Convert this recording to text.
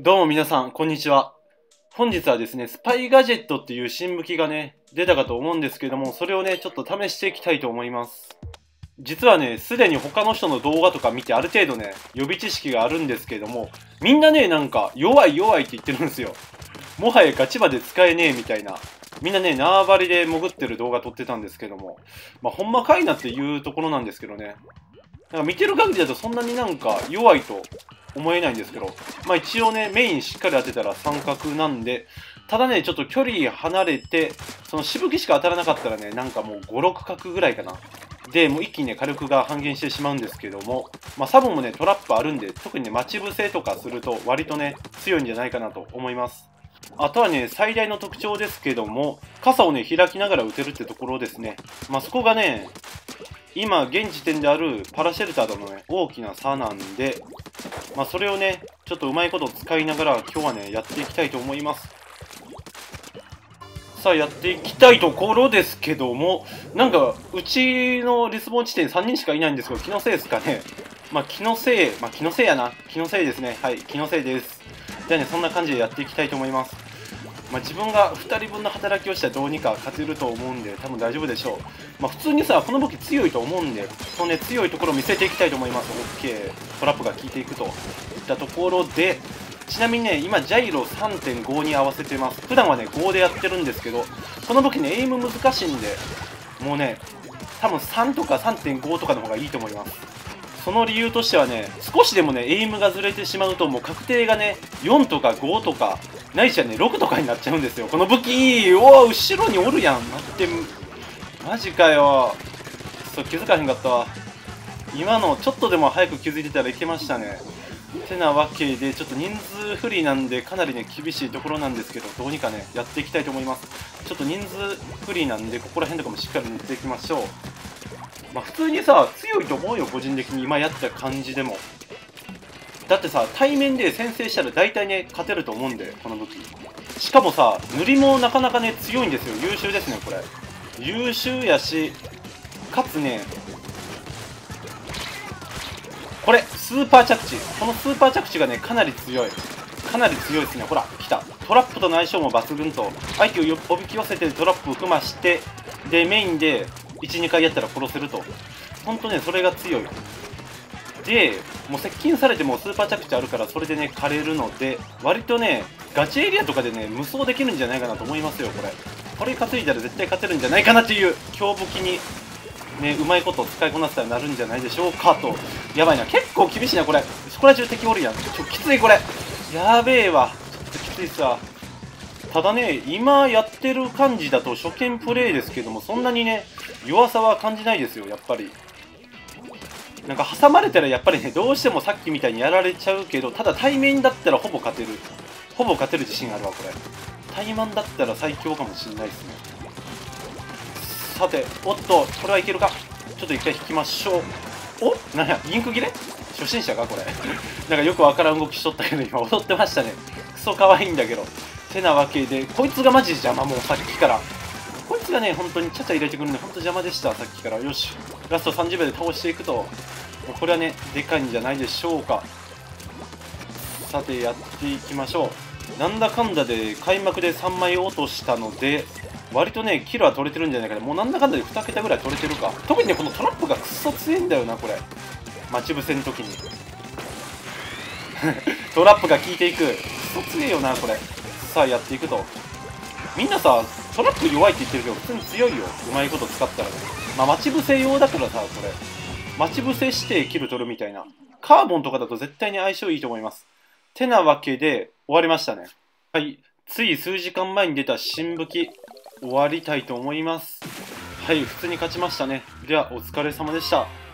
どうも皆さん、こんにちは。本日はですね、スパイガジェットっていう新武器がね、出たかと思うんですけども、それをね、ちょっと試していきたいと思います。実はね、すでに他の人の動画とか見てある程度ね、予備知識があるんですけども、みんなね、なんか、弱い弱いって言ってるんですよ。もはやガチ場で使えねえみたいな。みんなね、縄張りで潜ってる動画撮ってたんですけども、まあ、ほんまかいなっていうところなんですけどね。なんか見てる限りだとそんなになんか弱いと思えないんですけど、まあ一応ね、メインしっかり当てたら三角なんで、ただね、ちょっと距離離れて、そのしぶきしか当たらなかったらね、なんかもう5、6角ぐらいかな。で、もう一気にね、火力が半減してしまうんですけども、まあサブもね、トラップあるんで、特にね、待ち伏せとかすると割とね、強いんじゃないかなと思います。あとはね、最大の特徴ですけども、傘をね、開きながら撃てるってところですね。まあそこがね、今、現時点であるパラシェルターとのね、大きな差なんで、まあ、それをね、ちょっとうまいこと使いながら、今日はね、やっていきたいと思います。さあ、やっていきたいところですけども、なんか、うちのリスボン地点3人しかいないんですけど、気のせいですかね。まあ、気のせい、まあ、気のせいやな。気のせいですね。はい、気のせいです。じゃあね、そんな感じでやっていきたいと思います。まあ、自分が2人分の働きをしたらどうにか勝てると思うんで、多分大丈夫でしょう。まあ、普通にさ、この武器強いと思うんで、そのね、強いところを見せていきたいと思います。OK。トラップが効いていくといったところで、ちなみにね、今、ジャイロ3.5に合わせてます。普段はね、5でやってるんですけど、この武器ね、エイム難しいんで、もうね、多分3とか3.5とかの方がいいと思います。その理由としてはね、少しでもね、エイムがずれてしまうと、もう確定がね、4とか5とか、ないしはね、6とかになっちゃうんですよ。この武器おお後ろにおるやん待って、マジかよ。そう、気づかへんかったわ。今の、ちょっとでも早く気づいてたらいけましたね。てなわけで、ちょっと人数不利なんで、かなりね、厳しいところなんですけど、どうにかね、やっていきたいと思います。ちょっと人数不利なんで、ここら辺とかもしっかり塗っていきましょう。まあ、普通にさ、強いと思うよ、個人的に。今やった感じでも。だってさ、対面で先制したら大体ね、勝てると思うんで、この武器。しかもさ、塗りもなかなかね、強いんですよ。優秀ですね、これ。優秀やし、かつね、これ、スーパー着地。このスーパー着地がね、かなり強い。かなり強いですね。ほら、来た。トラップとの相性も抜群と、相手をおびき寄せてトラップを組まして、で、メインで1、2回やったら殺せると。ほんとね、それが強い。で、もう接近されてもスーパー着地あるからそれでね、枯れるので、割とね、ガチエリアとかでね、無双できるんじゃないかなと思いますよ、これ。これ稼いだら絶対勝てるんじゃないかなっていう強武器に、ね、うまいこと使いこなせたらなるんじゃないでしょうかと。やばいな、結構厳しいな、これ。そこら中敵おるやん。ちょ、きつい、これ。やべえわ。ちょっときついっすわ。ただね、今やってる感じだと初見プレイですけども、そんなにね、弱さは感じないですよ、やっぱり。なんか挟まれたらやっぱりね、どうしてもさっきみたいにやられちゃうけど、ただ対面だったらほぼ勝てる。ほぼ勝てる自信があるわ、これ。対マンだったら最強かもしんないですね。さて、おっと、これはいけるか。ちょっと一回引きましょう。おなんや、リンク切れ？初心者かこれ。なんかよくわからん動きしとったけど、今踊ってましたね。クソ可愛いんだけど。てなわけで、こいつがマジ邪魔、もうさっきから。こいつがね、本当にちゃちゃ入れてくるんで、本当邪魔でした、さっきから。よし。ラスト30秒で倒していくと。これはね、でかいんじゃないでしょうか。さて、やっていきましょう。なんだかんだで開幕で3枚落としたので、割とね、キルは取れてるんじゃないかな。もうなんだかんだで2桁ぐらい取れてるか。特にね、このトラップがクソ強いんだよな、これ。待ち伏せの時に。トラップが効いていく。クソ強いよな、これ。さ、やっていくと。みんなさ、トラップ弱いって言ってるけど、普通に強いよ。うまいこと使ったら。まあ、待ち伏せ用だからさ、これ。待ち伏せしてキル取るみたいな。カーボンとかだと絶対に相性いいと思います。てなわけで、終わりましたね。はい。つい数時間前に出た新武器、終わりたいと思います。はい、普通に勝ちましたね。では、お疲れ様でした。